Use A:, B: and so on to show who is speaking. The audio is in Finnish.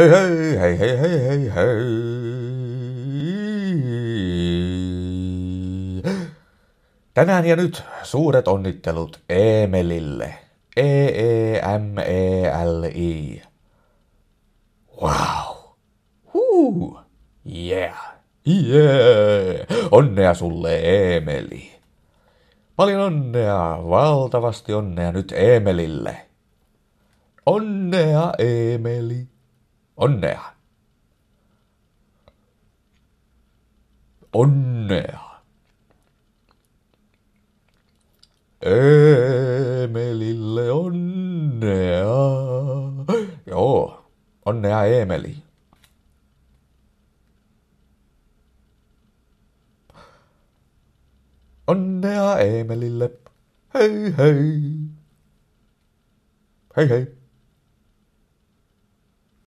A: Hei hei hei hei hei hei hei. Tänään ja nyt suuret onnittelut Emelille. E-E-M-E-L-I. Wow. Huu. Yeah. Yeah. Onnea sulle, Emeli. Paljon onnea, valtavasti onnea nyt Emelille. Onnea, Emeli. Onnea. Onnea. Emelille onnea. Joo, onnea Emeli. Onnea Emelille. Hei hei. Hei hei.